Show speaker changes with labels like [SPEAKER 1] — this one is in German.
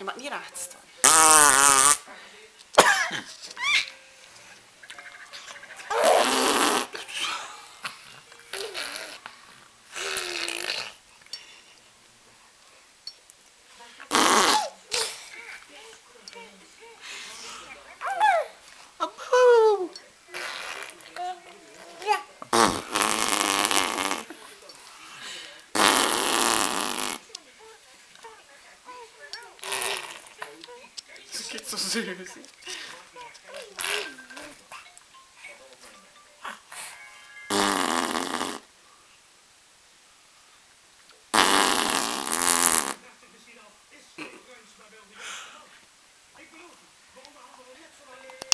[SPEAKER 1] Ich mag nie rechts 結構するんですよ